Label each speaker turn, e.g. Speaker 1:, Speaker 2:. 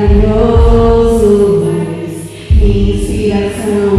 Speaker 1: maravilhoso, inspiração.